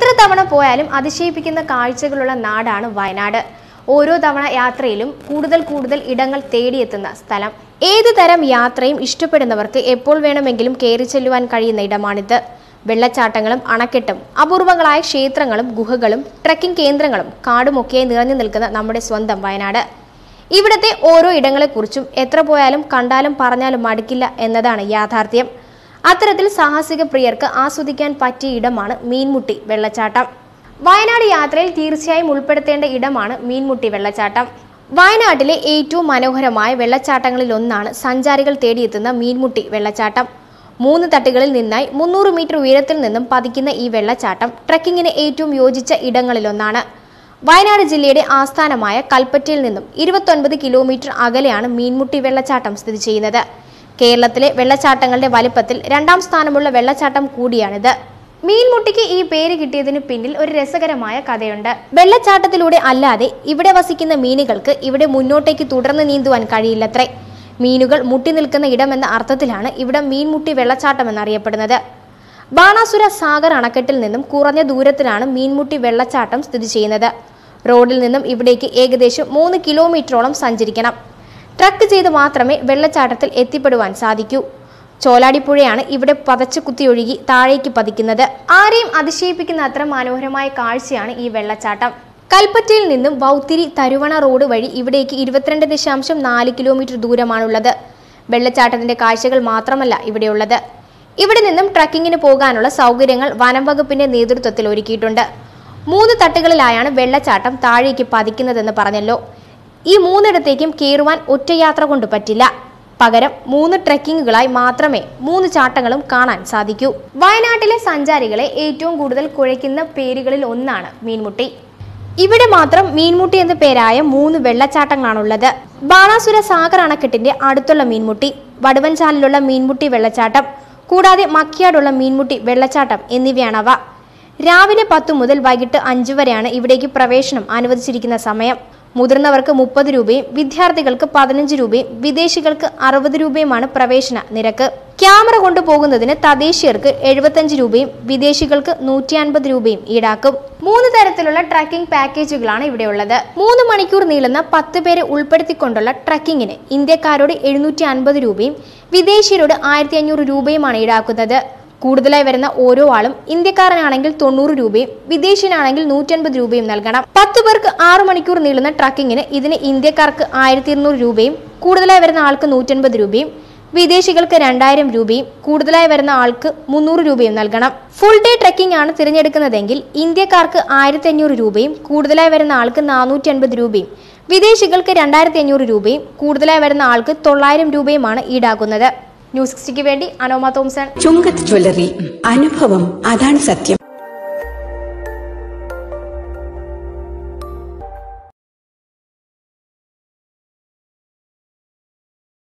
എത്ര തവണ പോയാലും അതിശയിപ്പിക്കുന്ന കാഴ്ചകളുള്ള നാടാണ് വയനാട്. ഓരോ തവണ യാത്രയിലും കൂടുതൽ കൂടുതൽ ഇടങ്ങൾ തേടിയെത്തുന്ന സ്ഥലം. ഏത് തരം യാത്രയും ഇഷ്ടപ്പെടുന്നവർക്ക് എപ്പോൾ വേണമെങ്കിലും കയറി ചെല്ലുവാൻ കഴിയുന്ന ഇടമാണിത്. വെള്ളച്ചാട്ടങ്ങളും അണക്കെട്ടും അപൂർവങ്ങളായ ക്ഷേത്രങ്ങളും ഗുഹകളും ട്രക്കിംഗ് കേന്ദ്രങ്ങളും കാടുമൊക്കെയായി നിറഞ്ഞു നിൽക്കുന്ന നമ്മുടെ സ്വന്തം വയനാട്. ഇവിടുത്തെ ഓരോ ഇടങ്ങളെക്കുറിച്ചും എത്ര പോയാലും കണ്ടാലും പറഞ്ഞാലും മടുക്കില്ല എന്നതാണ് യാഥാർത്ഥ്യം. അത്തരത്തിൽ സാഹസിക പ്രിയർക്ക് ആസ്വദിക്കാൻ പറ്റിയ ഇടമാണ് മീൻമുട്ടി വെള്ളച്ചാട്ടം. വയനാട് യാത്രയിൽ തീർച്ചയായും ഉൾപ്പെടുത്തേണ്ട ഇടമാണ് മീൻമുട്ടി വെള്ളച്ചാട്ടം. വയനാട്ടിലെ ഏറ്റവും മനോഹരമായ വെള്ളച്ചാട്ടങ്ങളിൽ ഒന്നാണ് സഞ്ചാരികൾ തേടിയെത്തുന്ന മീൻമുട്ടി വെള്ളച്ചാട്ടം. മൂന്ന് തട്ടുകളിൽ നിന്നായി മുന്നൂറ് മീറ്റർ ഉയരത്തിൽ നിന്നും പതിക്കുന്ന ഈ വെള്ളച്ചാട്ടം ട്രക്കിങ്ങിന് ഏറ്റവും യോജിച്ച ഇടങ്ങളിലൊന്നാണ്. വയനാട് ജില്ലയുടെ ആസ്ഥാനമായ കൽപ്പറ്റയിൽ നിന്നും ഇരുപത്തൊൻപത് കിലോമീറ്റർ അകലെയാണ് മീൻമുട്ടി വെള്ളച്ചാട്ടം സ്ഥിതി ചെയ്യുന്നത്. കേരളത്തിലെ വെള്ളച്ചാട്ടങ്ങളുടെ വലിപ്പത്തിൽ രണ്ടാം സ്ഥാനമുള്ള വെള്ളച്ചാട്ടം കൂടിയാണിത്. മീൻമുട്ടിക്ക് ഈ പേര് കിട്ടിയതിന് പിന്നിൽ ഒരു രസകരമായ കഥയുണ്ട്. വെള്ളച്ചാട്ടത്തിലൂടെ അല്ലാതെ ഇവിടെ വസിക്കുന്ന മീനുകൾക്ക് ഇവിടെ മുന്നോട്ടേക്ക് തുടർന്ന് നീന്തുവാൻ കഴിയില്ലത്രേ. മീനുകൾ മുട്ടി നിൽക്കുന്ന ഇടമെന്ന അർത്ഥത്തിലാണ് ഇവിടെ മീൻമുട്ടി വെള്ളച്ചാട്ടം എന്നറിയപ്പെടുന്നത്. ബാണാസുര സാഗർ അണക്കെട്ടിൽ നിന്നും കുറഞ്ഞ ദൂരത്തിലാണ് മീൻമുട്ടി വെള്ളച്ചാട്ടം സ്ഥിതി ചെയ്യുന്നത്. റോഡിൽ നിന്നും ഇവിടേക്ക് ഏകദേശം മൂന്ന് കിലോമീറ്ററോളം സഞ്ചരിക്കണം. ട്രക്ക് ചെയ്ത് മാത്രമേ വെള്ളച്ചാട്ടത്തിൽ എത്തിപ്പെടുവാൻ സാധിക്കൂ. ചോലാടിപ്പുഴയാണ് ഇവിടെ പതച്ചു കുത്തിയൊഴുകി താഴേക്ക് പതിക്കുന്നത്. ആരെയും അതിശയിപ്പിക്കുന്ന അത്ര മനോഹരമായ കാഴ്ചയാണ് ഈ വെള്ളച്ചാട്ടം. കൽപ്പറ്റയിൽ നിന്നും വൗത്തിരി തരുവണ റോഡ് വഴി ഇവിടേക്ക് ഇരുപത്തിരണ്ട് ദശാംശം നാല് കിലോമീറ്റർ ദൂരമാണുള്ളത്. വെള്ളച്ചാട്ടത്തിന്റെ കാഴ്ചകൾ മാത്രമല്ല ഇവിടെയുള്ളത്. ഇവിടെ നിന്നും ട്രക്കിങ്ങിന് പോകാനുള്ള സൗകര്യങ്ങൾ വനം വകുപ്പിന്റെ നേതൃത്വത്തിൽ ഒരുക്കിയിട്ടുണ്ട്. മൂന്ന് തട്ടുകളിലായാണ് വെള്ളച്ചാട്ടം താഴേക്ക് പതിക്കുന്നതെന്ന് പറഞ്ഞല്ലോ. ഈ മൂന്നിടത്തേക്കും കയറുവാൻ ഒറ്റയാത്ര കൊണ്ട് പറ്റില്ല. പകരം മൂന്ന് ട്രെക്കിങ്ങുകളായി മാത്രമേ മൂന്ന് ചാട്ടങ്ങളും കാണാൻ സാധിക്കൂ. വയനാട്ടിലെ സഞ്ചാരികളെ ഏറ്റവും കൂടുതൽ കുഴയ്ക്കുന്ന പേരുകളിൽ ഒന്നാണ് മീൻമുട്ടി. ഇവിടെ മാത്രം മീൻമുട്ടി എന്ന പേരായ മൂന്ന് വെള്ളച്ചാട്ടങ്ങളാണുള്ളത്. ബാണാസുര സാഗർ അണക്കെട്ടിന്റെ അടുത്തുള്ള മീൻമുട്ടി വടുവൻചാലിലുള്ള മീൻമുട്ടി വെള്ളച്ചാട്ടം കൂടാതെ മക്കിയാടുള്ള മീൻമുട്ടി വെള്ളച്ചാട്ടം എന്നിവയാണവ. രാവിലെ പത്തു മുതൽ വൈകിട്ട് അഞ്ചു വരെയാണ് ഇവിടേക്ക് പ്രവേശനം അനുവദിച്ചിരിക്കുന്ന സമയം. മുതിർന്നവർക്ക് മുപ്പത് രൂപയും വിദ്യാർത്ഥികൾക്ക് പതിനഞ്ച് രൂപയും വിദേശികൾക്ക് അറുപത് രൂപയുമാണ് പ്രവേശന നിരക്ക്. ക്യാമറ കൊണ്ടുപോകുന്നതിന് തദ്ദേശീയർക്ക് എഴുപത്തഞ്ച് രൂപയും വിദേശികൾക്ക് നൂറ്റി അൻപത് രൂപയും ഈടാക്കും. മൂന്ന് തരത്തിലുള്ള ട്രക്കിംഗ് പാക്കേജുകളാണ് ഇവിടെയുള്ളത്. മൂന്ന് മണിക്കൂർ നീളുന്ന പത്ത് പേരെ ഉൾപ്പെടുത്തിക്കൊണ്ടുള്ള ട്രക്കിങ്ങിന് ഇന്ത്യക്കാരോട് എഴുന്നൂറ്റി അൻപത് രൂപയും വിദേശീയരോട് ആയിരത്തി അഞ്ഞൂറ് രൂപയുമാണ് ഈടാക്കുന്നത്. കൂടുതലായി വരുന്ന ഓരോ ആളും ഇന്ത്യക്കാരനാണെങ്കിൽ തൊണ്ണൂറ് രൂപയും വിദേശിയനാണെങ്കിൽ നൂറ്റൻപത് രൂപയും നൽകണം. പത്ത് പേർക്ക് ആറു മണിക്കൂർ നീളുന്ന ട്രക്കിങ്ങിന് ഇതിന് ഇന്ത്യക്കാർക്ക് ആയിരത്തി ഇരുന്നൂറ് രൂപയും കൂടുതലായി വരുന്ന ആൾക്ക് നൂറ്റൻപത് രൂപയും വിദേശികൾക്ക് രണ്ടായിരം രൂപയും കൂടുതലായി വരുന്ന ആൾക്ക് മുന്നൂറ് രൂപയും നൽകണം. ഫുൾ ഡേ ട്രക്കിംഗ് ആണ് തിരഞ്ഞെടുക്കുന്നതെങ്കിൽ ഇന്ത്യക്കാർക്ക് ആയിരത്തി അഞ്ഞൂറ് രൂപയും കൂടുതലായി വരുന്ന ആൾക്ക് നാനൂറ്റി അൻപത് രൂപയും വിദേശികൾക്ക് രണ്ടായിരത്തി അഞ്ഞൂറ് രൂപയും കൂടുതലായി വരുന്ന ആൾക്ക് തൊള്ളായിരം രൂപയുമാണ് ഈടാക്കുന്നത്. ന്യൂസ് സിക്സ്റ്റിക്ക് വേണ്ടി അനോമ തോംസൺ. ചുങ്കത്ത് ജ്വല്ലറി അനുഭവം അതാണ് സത്യം.